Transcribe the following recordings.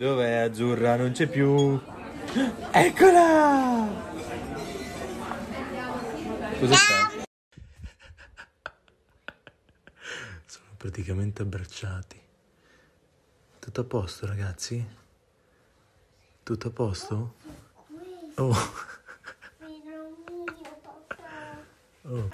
Dov'è Azzurra? Non c'è più. Eccola! Cosa fa? Sono praticamente abbracciati. Tutto a posto, ragazzi? Tutto a posto? Oh. oh.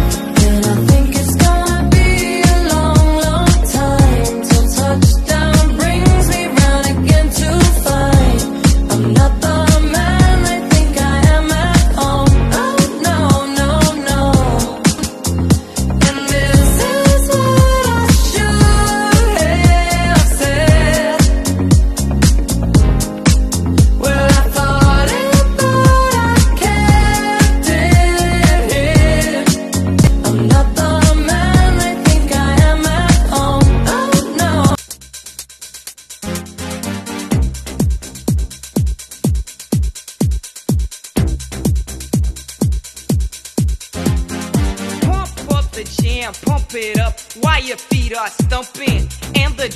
Jam, pump it up while your feet are stumping. And the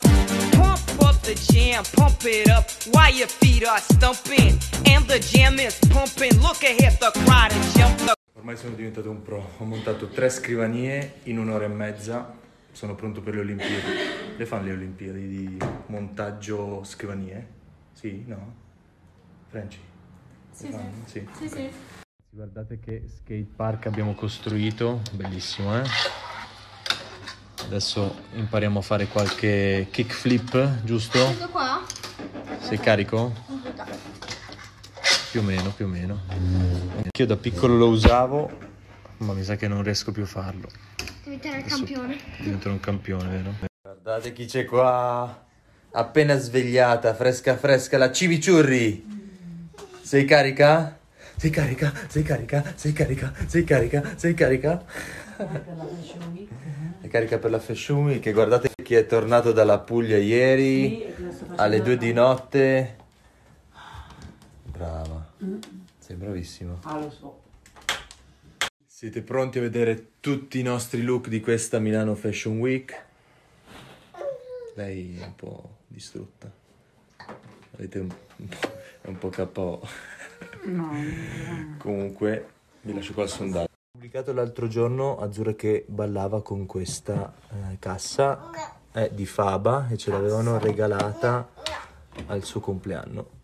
pump up the jam, pump it up while your feet are stumping. And the jam is pumping. Look ahead, the crowd and jump the Ormai sono diventato un pro. Ho montato tre scrivanie in un'ora e mezza. Sono pronto per le Olimpiadi. Le fanno le Olimpiadi di montaggio scrivanie? Sì? No? Franci? Sì, sì. sì. sì, Guardate che skate park abbiamo costruito. Bellissimo, eh? Adesso impariamo a fare qualche kickflip, giusto? Sei carico? Più o meno, più o meno. Anch'io da piccolo lo usavo, ma mi sa che non riesco più a farlo. Diventare Adesso campione. Diventerò un campione, vero? Guardate chi c'è qua. Appena svegliata, fresca fresca, la Civiciurri. Sei carica? Sei carica? Sei carica? Sei carica? Sei carica? Sei carica? È carica per la Fashion Week e guardate chi è tornato dalla Puglia ieri alle due di notte. Brava. Sei bravissima. Ah, lo so. Siete pronti a vedere tutti i nostri look di questa Milano Fashion Week? Lei è un po' distrutta. Avete un, un po', è un po' KO. No, Comunque, vi lascio qua il sondaggio. Ho pubblicato l'altro giorno Azzurra che ballava con questa eh, cassa eh, di Faba e ce l'avevano regalata al suo compleanno.